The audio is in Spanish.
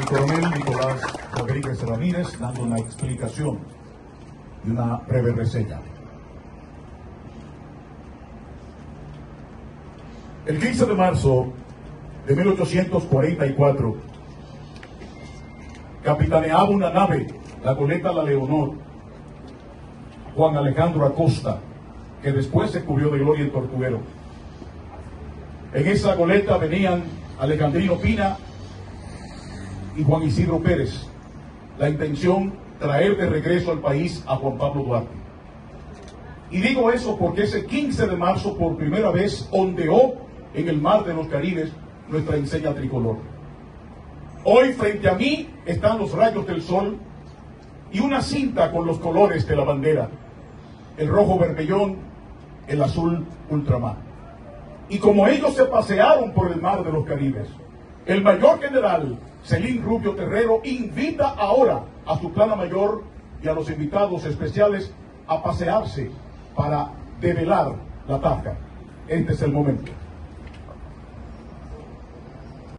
coronel Nicolás Rodríguez Ramírez dando una explicación y una breve reseña. El 15 de marzo de 1844, capitaneaba una nave, la goleta La Leonor, Juan Alejandro Acosta, que después se cubrió de gloria en Tortuguero. En esa goleta venían Alejandrino Pina y Juan Isidro Pérez. La intención, traer de regreso al país a Juan Pablo Duarte. Y digo eso porque ese 15 de marzo por primera vez ondeó en el mar de los Caribes nuestra enseña tricolor. Hoy frente a mí están los rayos del sol y una cinta con los colores de la bandera, el rojo vermellón, el azul ultramar. Y como ellos se pasearon por el mar de los Caribes, el mayor general Celín Rubio Terrero invita ahora a su plana mayor y a los invitados especiales a pasearse para develar la taja. Este es el momento.